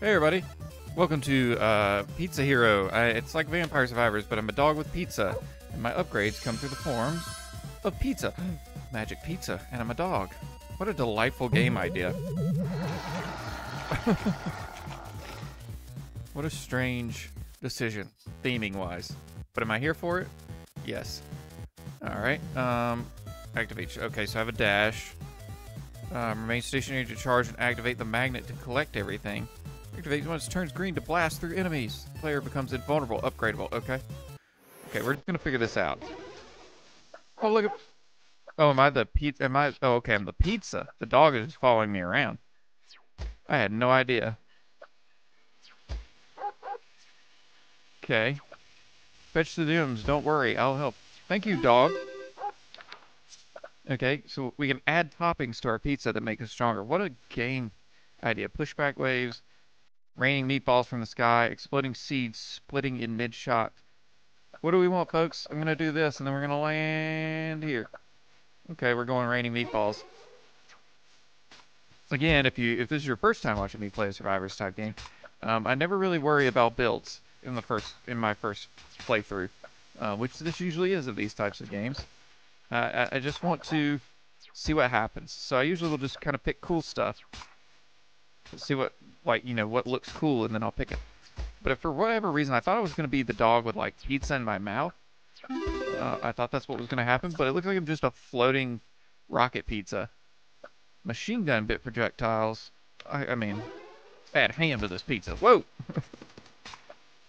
Hey everybody, welcome to uh, Pizza Hero. I, it's like Vampire Survivors, but I'm a dog with pizza, and my upgrades come through the forms of pizza. Magic pizza, and I'm a dog. What a delightful game idea. what a strange decision, theming-wise. But am I here for it? Yes. Alright, um, activate. Okay, so I have a dash. Um, remain stationary to charge and activate the magnet to collect everything. Activate once turns green to blast through enemies. Player becomes invulnerable, upgradable. Okay. Okay, we're just gonna figure this out. Oh, look at. Oh, am I the pizza? Am I? Oh, okay, I'm the pizza. The dog is following me around. I had no idea. Okay. Fetch the dooms. Don't worry, I'll help. Thank you, dog. Okay, so we can add toppings to our pizza that make us stronger. What a game idea. Pushback waves, raining meatballs from the sky, exploding seeds splitting in mid-shot. What do we want, folks? I'm going to do this, and then we're going to land here. Okay, we're going raining meatballs. Again, if you if this is your first time watching me play a Survivors type game, um, I never really worry about builds in the first in my first playthrough, uh, which this usually is of these types of games. Uh, I, I just want to see what happens. So I usually will just kind of pick cool stuff. See what, like, you know, what looks cool, and then I'll pick it. But if for whatever reason I thought it was going to be the dog with, like, pizza in my mouth, uh, I thought that's what was going to happen, but it looks like I'm just a floating rocket pizza. Machine gun bit projectiles. I, I mean, add ham to this pizza. Whoa!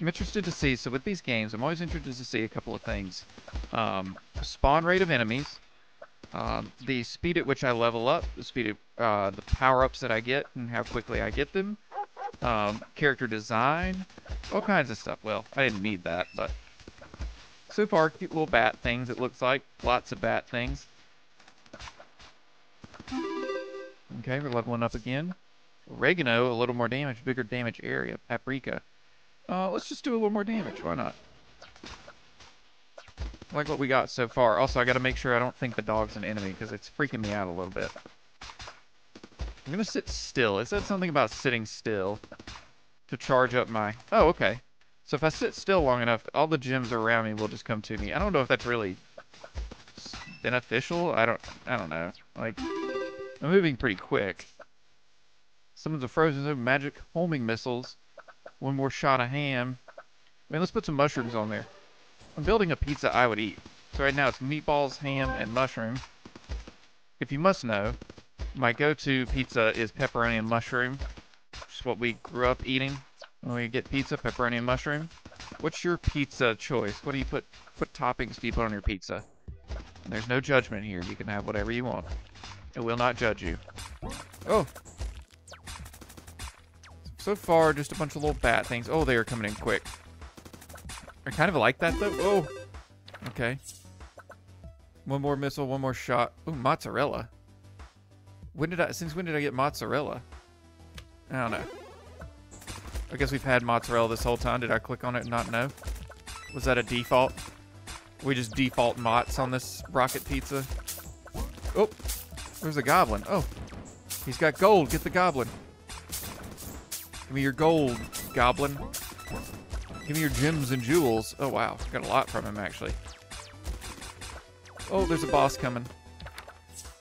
I'm interested to see, so with these games, I'm always interested to see a couple of things. Um, spawn rate of enemies, um, the speed at which I level up, the speed of uh, the power-ups that I get and how quickly I get them, um, character design, all kinds of stuff. Well, I didn't need that, but so far, cute little bat things, it looks like. Lots of bat things. Okay, we're leveling up again. Oregano, a little more damage, bigger damage area. Paprika. Uh, let's just do a little more damage. Why not? Like what we got so far. Also, I gotta make sure I don't think the dog's an enemy, because it's freaking me out a little bit. I'm gonna sit still. It said something about sitting still to charge up my... Oh, okay. So if I sit still long enough, all the gems around me will just come to me. I don't know if that's really beneficial. I don't... I don't know. Like, I'm moving pretty quick. Some of the frozen magic homing missiles. One more shot of ham. Man, let's put some mushrooms on there. I'm building a pizza I would eat. So right now it's meatballs, ham, and mushroom. If you must know, my go-to pizza is pepperoni and mushroom. Is what we grew up eating when we get pizza, pepperoni and mushroom. What's your pizza choice? What do you put, what toppings do you put on your pizza? There's no judgment here. You can have whatever you want. It will not judge you. Oh, so far, just a bunch of little bat things. Oh, they are coming in quick. I kind of like that, though. Oh, okay. One more missile, one more shot. Oh, mozzarella. When did I, since when did I get mozzarella? I don't know. I guess we've had mozzarella this whole time. Did I click on it and not know? Was that a default? We just default mott's on this rocket pizza. Oh, there's a goblin. Oh, he's got gold. Get the goblin. Give me your gold, goblin. Give me your gems and jewels. Oh, wow. Got a lot from him, actually. Oh, there's a boss coming.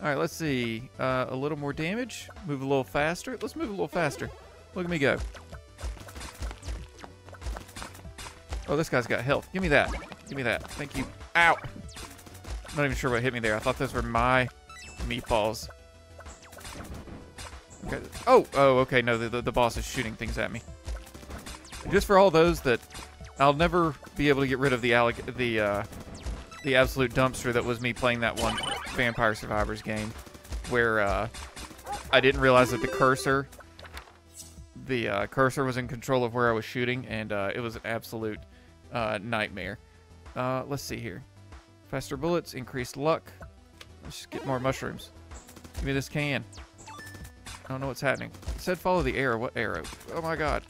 All right, let's see. Uh, a little more damage. Move a little faster. Let's move a little faster. Look at me go. Oh, this guy's got health. Give me that. Give me that. Thank you. Ow. I'm not even sure what hit me there. I thought those were my meatballs. Okay. Oh, oh, okay. No, the, the, the boss is shooting things at me. Just for all those that I'll never be able to get rid of the the uh, the absolute dumpster that was me playing that one Vampire Survivors game, where uh, I didn't realize that the cursor, the uh, cursor was in control of where I was shooting, and uh, it was an absolute uh, nightmare. Uh, let's see here. Faster bullets, increased luck. Let's just get more mushrooms. Give me this can. I don't know what's happening. It said follow the arrow. What arrow? Oh my god.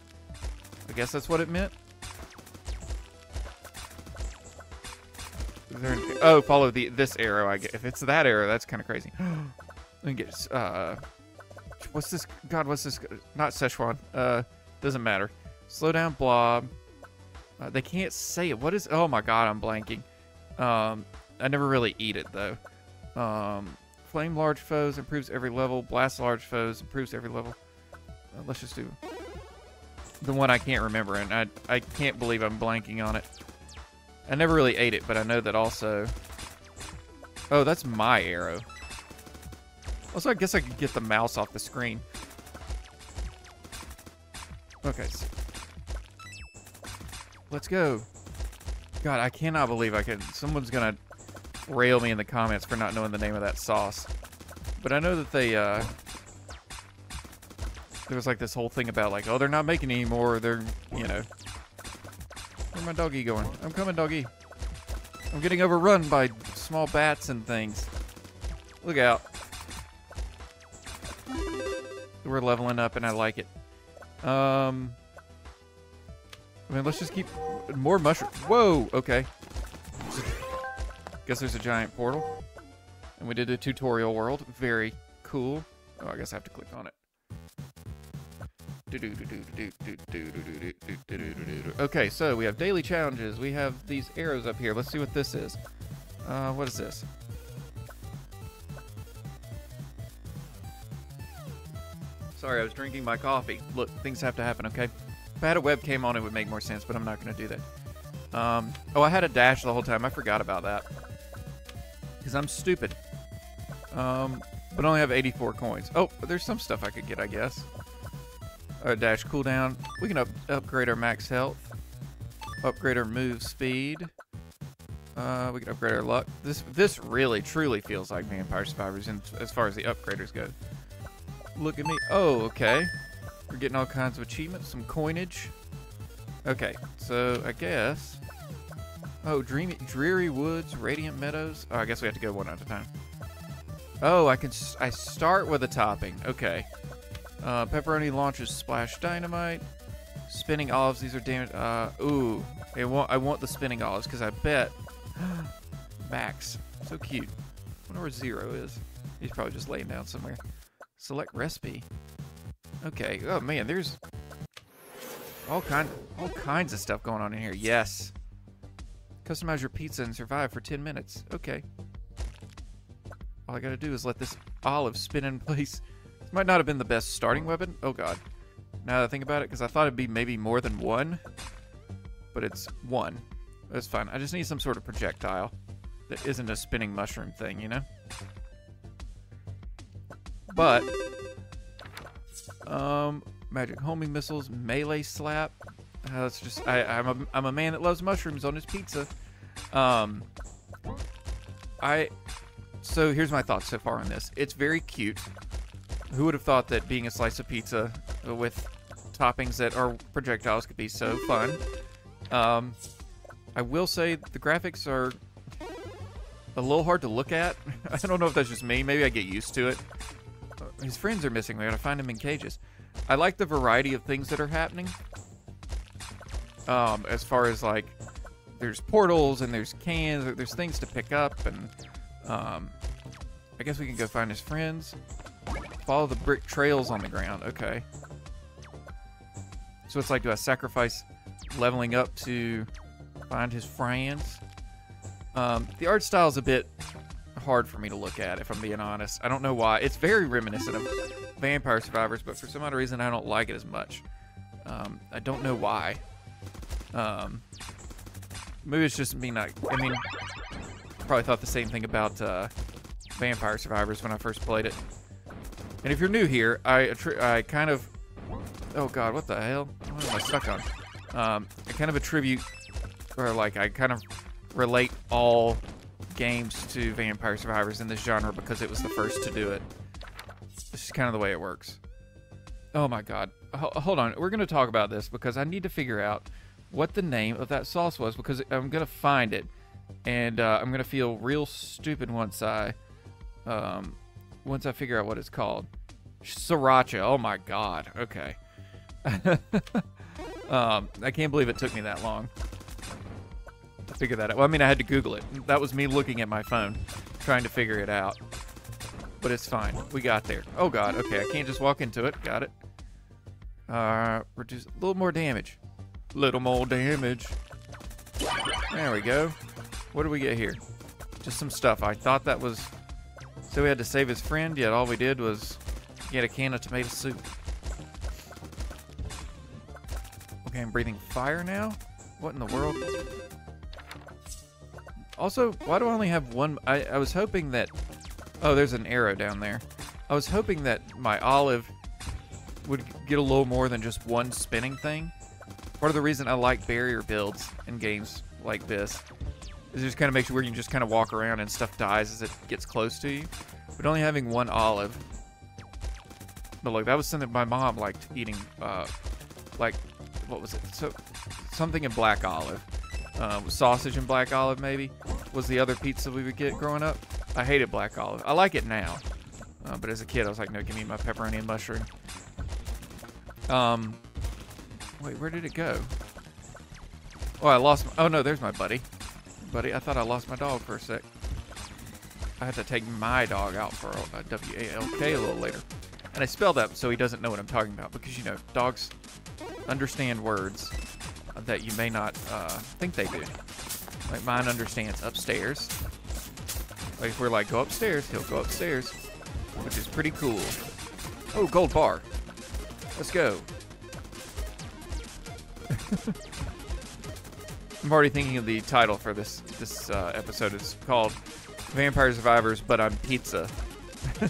I guess that's what it meant. An, oh, follow the this arrow. I get. If it's that arrow, that's kind of crazy. Let me get. Uh, what's this? God, what's this? Not Szechuan. Uh, Doesn't matter. Slow down blob. Uh, they can't say it. What is... Oh my god, I'm blanking. Um, I never really eat it, though. Um, flame large foes, improves every level. Blast large foes, improves every level. Uh, let's just do the one I can't remember, and I, I can't believe I'm blanking on it. I never really ate it, but I know that also... Oh, that's my arrow. Also, I guess I could get the mouse off the screen. Okay. So let's go. God, I cannot believe I can. Someone's gonna rail me in the comments for not knowing the name of that sauce. But I know that they, uh... There was like this whole thing about like, oh, they're not making anymore. They're, you know... Where's my doggy going? I'm coming, doggy. I'm getting overrun by small bats and things. Look out. We're leveling up and I like it. Um... I mean, let's just keep... More mushroom... Whoa! Okay. Guess there's a giant portal. And we did a tutorial world. Very cool. Oh, I guess I have to click on it. Okay, so we have daily challenges. We have these arrows up here. Let's see what this is. Uh, what is this? Sorry, I was drinking my coffee. Look, things have to happen, okay? If I had a webcam on, it would make more sense, but I'm not going to do that. Um, oh, I had a dash the whole time. I forgot about that. Because I'm stupid. Um, but only have 84 coins. Oh, there's some stuff I could get, I guess. Our dash cooldown. We can up upgrade our max health. Upgrade our move speed. Uh, we can upgrade our luck. This this really truly feels like Vampire Survivors in, as far as the upgraders go. Look at me. Oh, okay. We're getting all kinds of achievements, some coinage. Okay, so I guess... Oh, dreamy, Dreary Woods, Radiant Meadows. Oh, I guess we have to go one at a time. Oh, I can. I start with a topping. Okay. Uh, pepperoni launches splash dynamite. Spinning olives. These are damaged. Uh, ooh. I want. I want the spinning olives because I bet. Max. So cute. I wonder where zero is. He's probably just laying down somewhere. Select recipe. Okay. Oh man, there's all kind, all kinds of stuff going on in here. Yes. Customize your pizza and survive for 10 minutes. Okay. All I gotta do is let this olive spin in place. Might not have been the best starting weapon. Oh god. Now that I think about it, because I thought it'd be maybe more than one. But it's one. That's fine. I just need some sort of projectile that isn't a spinning mushroom thing, you know? But, um, magic homing missiles, melee slap. Uh, that's just, I, I'm, a, I'm a man that loves mushrooms on his pizza. Um, I, so here's my thoughts so far on this. It's very cute. Who would have thought that being a slice of pizza with toppings that are projectiles could be so fun? Um, I will say the graphics are a little hard to look at. I don't know if that's just me. Maybe I get used to it. Uh, his friends are missing. We gotta find him in cages. I like the variety of things that are happening. Um, as far as like, there's portals and there's cans. There's things to pick up and um, I guess we can go find his friends. Follow the brick trails on the ground. Okay. So it's like, do I sacrifice leveling up to find his friends? Um, the art style is a bit hard for me to look at, if I'm being honest. I don't know why. It's very reminiscent of Vampire Survivors, but for some odd reason, I don't like it as much. Um, I don't know why. Um, maybe it's just me not... I mean, probably thought the same thing about uh, Vampire Survivors when I first played it. And if you're new here, I I kind of... Oh god, what the hell? What am I stuck on? Um, I kind of attribute, or like, I kind of relate all games to Vampire Survivors in this genre because it was the first to do it. This is kind of the way it works. Oh my god. H hold on, we're going to talk about this because I need to figure out what the name of that sauce was because I'm going to find it. And uh, I'm going to feel real stupid once I, um, once I figure out what it's called. Sriracha. Oh my god. Okay. um, I can't believe it took me that long to figure that out. Well, I mean, I had to Google it. That was me looking at my phone, trying to figure it out. But it's fine. We got there. Oh god. Okay, I can't just walk into it. Got it. Uh, reduce a little more damage. Little more damage. There we go. What do we get here? Just some stuff. I thought that was... So we had to save his friend, yet all we did was get a can of tomato soup. Okay, I'm breathing fire now? What in the world? Also, why do I only have one? I, I was hoping that... Oh, there's an arrow down there. I was hoping that my olive would get a little more than just one spinning thing. Part of the reason I like barrier builds in games like this is it just kind of makes you where you can just kind of walk around and stuff dies as it gets close to you. But only having one olive. But look, that was something my mom liked eating. Uh, like, what was it? So something in black olive. Uh, sausage and black olive maybe was the other pizza we would get growing up. I hated black olive. I like it now, uh, but as a kid I was like, no, give me my pepperoni and mushroom. Um, wait, where did it go? Oh, I lost. My, oh no, there's my buddy. Buddy, I thought I lost my dog for a sec. I have to take my dog out for a W A L K a little later, and I spelled that so he doesn't know what I'm talking about because you know dogs understand words that you may not uh, think they do. Like mine understands upstairs. Like if we're like, go upstairs, he'll go upstairs, which is pretty cool. Oh, gold bar. Let's go. I'm already thinking of the title for this this uh, episode. It's called Vampire Survivors, but on pizza.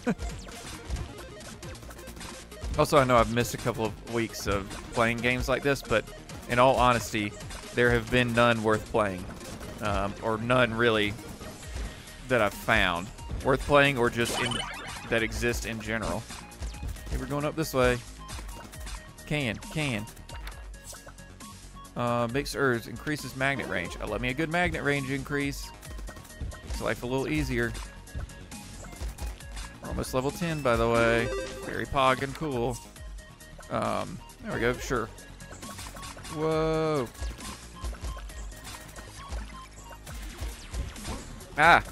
also, I know I've missed a couple of weeks of playing games like this, but in all honesty, there have been none worth playing, um, or none really that I've found worth playing, or just in, that exist in general. Okay, we're going up this way. Can, can. Uh, mixed herbs increases magnet range. Uh, let me a good magnet range increase. Makes life a little easier. We're almost level 10, by the way. Very pog and cool. Um, there we go, sure. Whoa. Ah!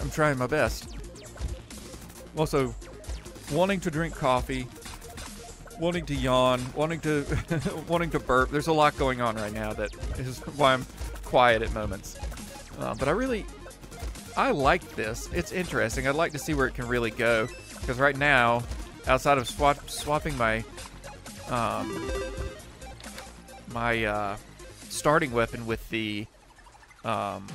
I'm trying my best. Also, wanting to drink coffee, wanting to yawn, wanting to wanting to burp. There's a lot going on right now that is why I'm quiet at moments. Uh, but I really, I like this. It's interesting. I'd like to see where it can really go. Because right now, outside of swap, swapping my um, my uh, starting weapon with the. Um,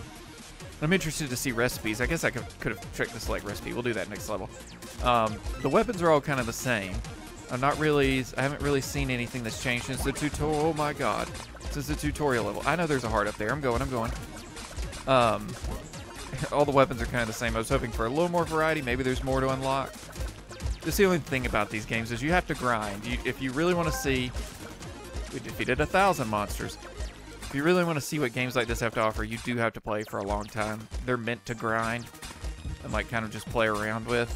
I'm interested to see recipes. I guess I could, could have checked the select recipe. We'll do that next level. Um, the weapons are all kind of the same. I'm not really, I haven't really seen anything that's changed since the tutorial. Oh my god. Since the tutorial level. I know there's a heart up there. I'm going, I'm going. Um, all the weapons are kind of the same. I was hoping for a little more variety. Maybe there's more to unlock. That's the only thing about these games is you have to grind. You, if you really want to see we defeated a thousand monsters. If you really want to see what games like this have to offer, you do have to play for a long time. They're meant to grind and like kind of just play around with.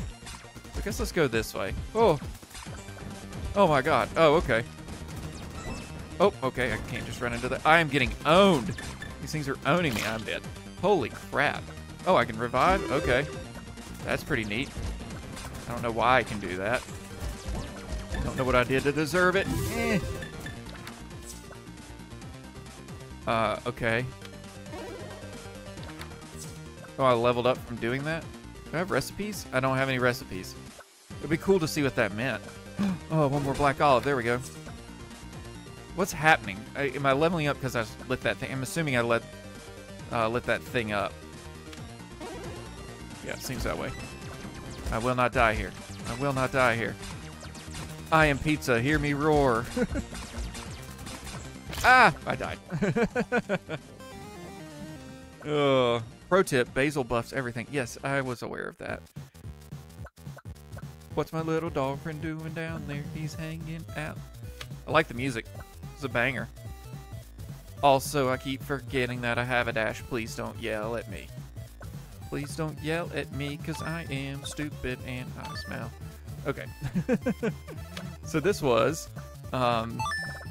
I guess let's go this way. Oh. Oh my god. Oh, okay. Oh, okay. I can't just run into that. I am getting owned. These things are owning me. I'm dead. Holy crap. Oh, I can revive? Okay. That's pretty neat. I don't know why I can do that. Don't know what I did to deserve it. Eh. Uh, okay. Oh, I leveled up from doing that? Do I have recipes? I don't have any recipes. It'd be cool to see what that meant. Oh, one more black olive. There we go. What's happening? I, am I leveling up because I lit that thing? I'm assuming I lit, uh, lit that thing up. Yeah, it seems that way. I will not die here. I will not die here. I am pizza. Hear me roar. Ah! I died. uh, pro tip, basil buffs everything. Yes, I was aware of that. What's my little dog friend doing down there? He's hanging out. I like the music. It's a banger. Also, I keep forgetting that I have a dash. Please don't yell at me. Please don't yell at me, because I am stupid and I smell. Okay. so this was um,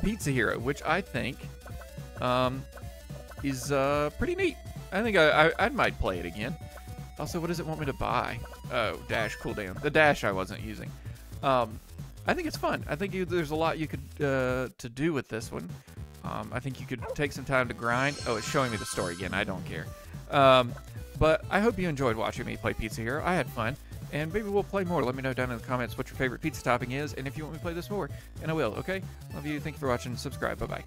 Pizza Hero, which I think um, is uh, pretty neat. I think I, I, I might play it again. Also, what does it want me to buy? Oh, dash cooldown. The dash I wasn't using. Um, I think it's fun. I think you, there's a lot you could uh, to do with this one. Um, I think you could take some time to grind. Oh, it's showing me the story again. I don't care. Um, but I hope you enjoyed watching me play Pizza Hero. I had fun, and maybe we'll play more. Let me know down in the comments what your favorite pizza topping is, and if you want me to play this more, and I will. Okay? Love you. Thank you for watching. Subscribe. Bye bye.